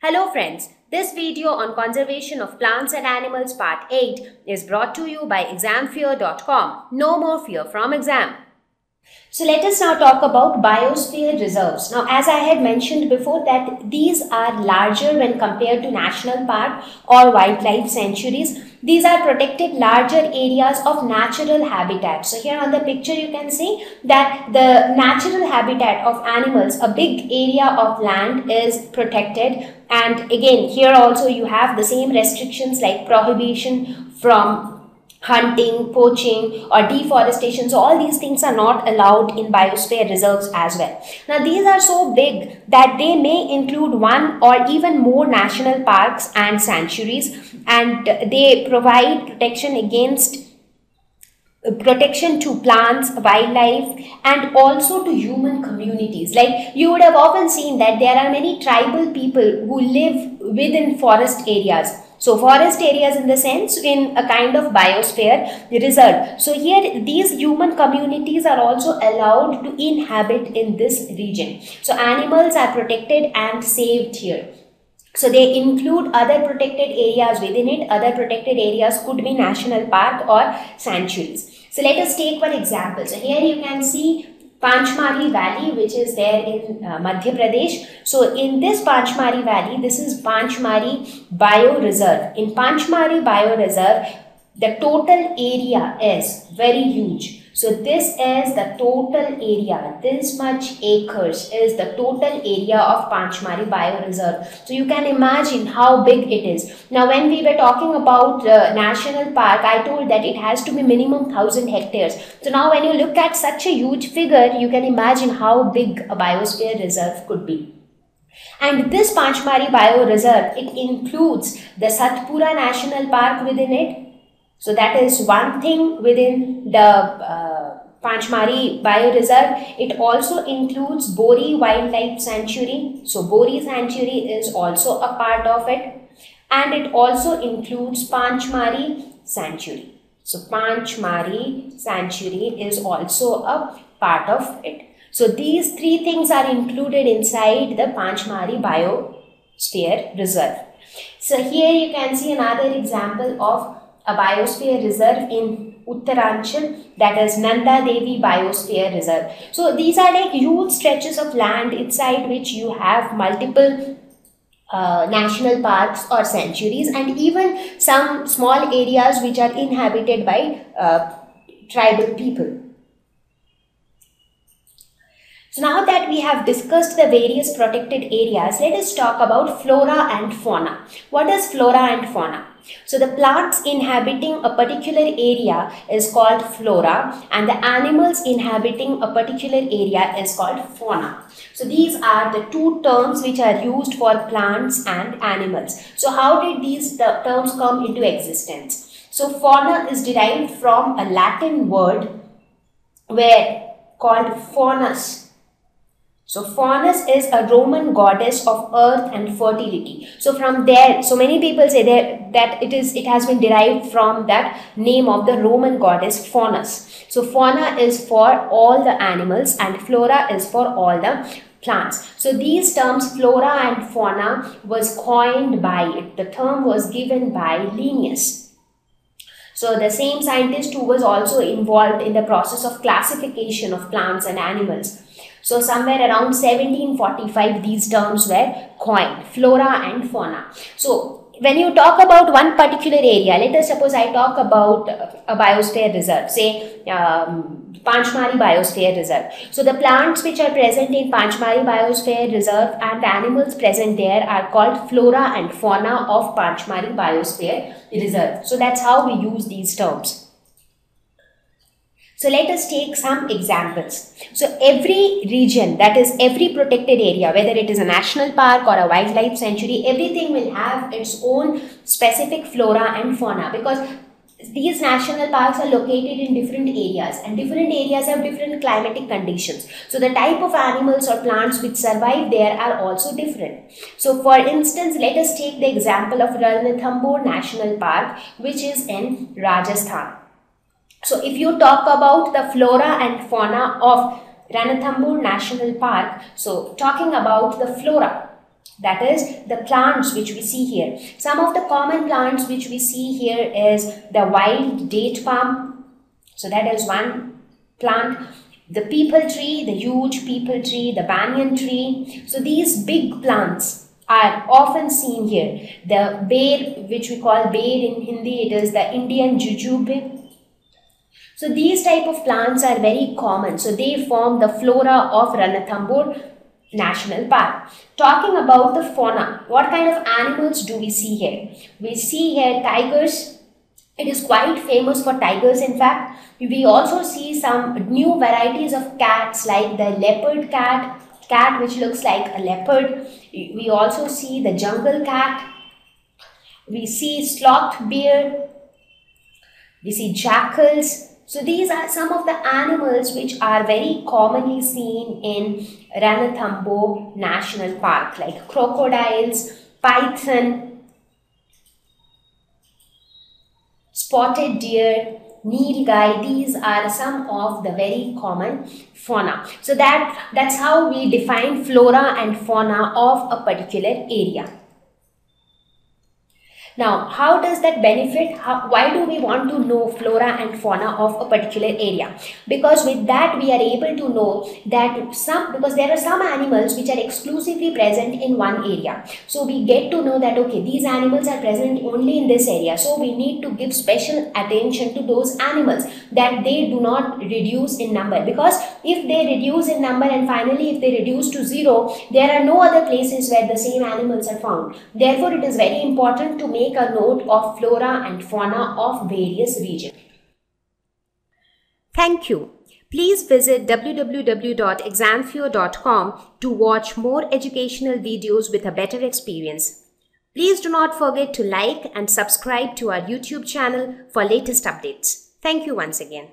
Hello friends, this video on conservation of plants and animals part 8 is brought to you by examfear.com. No more fear from exam. So let us now talk about biosphere reserves. Now as I had mentioned before that these are larger when compared to national park or wildlife sanctuaries. These are protected larger areas of natural habitat. So here on the picture you can see that the natural habitat of animals, a big area of land is protected and again here also you have the same restrictions like prohibition from hunting, poaching or deforestation. So all these things are not allowed in biosphere reserves as well. Now these are so big that they may include one or even more national parks and sanctuaries and they provide protection against protection to plants, wildlife, and also to human communities. Like you would have often seen that there are many tribal people who live within forest areas. So forest areas in the sense in a kind of biosphere reserve. So here these human communities are also allowed to inhabit in this region. So animals are protected and saved here. So they include other protected areas within it. Other protected areas could be national park or sanctuaries. So let us take one example. So here you can see Panchmari Valley which is there in uh, Madhya Pradesh. So in this Panchmari Valley, this is Panchmari Bio Reserve. In Panchmari Bio Reserve, the total area is very huge. So this is the total area. This much acres is the total area of Panchmari Bioreserve. So you can imagine how big it is. Now when we were talking about uh, national park, I told that it has to be minimum 1000 hectares. So now when you look at such a huge figure, you can imagine how big a biosphere reserve could be. And this Panchmari Bioreserve, it includes the Satpura National Park within it, so that is one thing within the uh, Panchmari Bioreserve. It also includes Bori Wildlife Sanctuary. So Bori Sanctuary is also a part of it. And it also includes Panchmari Sanctuary. So Panchmari Sanctuary is also a part of it. So these three things are included inside the Panchmari Biosphere Reserve. So here you can see another example of a biosphere reserve in Uttaranchal that is Nanda Devi Biosphere Reserve. So these are like huge stretches of land inside which you have multiple uh, national parks or sanctuaries and even some small areas which are inhabited by uh, tribal people. So now that we have discussed the various protected areas, let us talk about flora and fauna. What is flora and fauna? So the plants inhabiting a particular area is called flora and the animals inhabiting a particular area is called fauna. So these are the two terms which are used for plants and animals. So how did these terms come into existence? So fauna is derived from a Latin word where called faunus so Faunus is a Roman goddess of earth and fertility. So from there, so many people say that, that it is it has been derived from that name of the Roman goddess Faunus. So fauna is for all the animals and flora is for all the plants. So these terms flora and fauna was coined by it. The term was given by Linnaeus. So the same scientist who was also involved in the process of classification of plants and animals. So somewhere around 1745 these terms were coined, flora and fauna. So when you talk about one particular area, let us suppose I talk about a biosphere reserve, say um, Panchmari Biosphere Reserve. So the plants which are present in Panchmari Biosphere Reserve and the animals present there are called flora and fauna of Panchmari Biosphere Reserve. So that's how we use these terms. So let us take some examples. So every region, that is every protected area, whether it is a national park or a wildlife sanctuary, everything will have its own specific flora and fauna because these national parks are located in different areas and different areas have different climatic conditions. So the type of animals or plants which survive there are also different. So for instance, let us take the example of Ranthambore National Park which is in Rajasthan. So if you talk about the flora and fauna of Ranthambore National Park, so talking about the flora. that is the plants which we see here. Some of the common plants which we see here is the wild date palm. So that is one plant. The peepal tree, the huge peepal tree, the banyan tree. So these big plants are often seen here. The ber, which we call ber in Hindi, it is the Indian jujube. So these type of plants are very common. So they form the flora of Ranthambore National Park. Talking about the fauna, what kind of animals do we see here? We see here tigers. It is quite famous for tigers in fact. We also see some new varieties of cats like the leopard cat, cat which looks like a leopard. We also see the jungle cat. We see sloth bear. We see jackals. So these are some of the animals which are very commonly seen in Ranthambore National Park like crocodiles, python, spotted deer, nilgai these are some of the very common fauna. So that that's how we define flora and fauna of a particular area now, how does that benefit? How, why do we want to know flora and fauna of a particular area? Because with that, we are able to know that some, because there are some animals which are exclusively present in one area. So, we get to know that, okay, these animals are present only in this area. So, we need to give special attention to those animals that they do not reduce in number. Because if they reduce in number and finally if they reduce to zero, there are no other places where the same animals are found. Therefore, it is very important to make make a note of flora and fauna of various regions. Thank you. Please visit www.examfear.com to watch more educational videos with a better experience. Please do not forget to like and subscribe to our YouTube channel for latest updates. Thank you once again.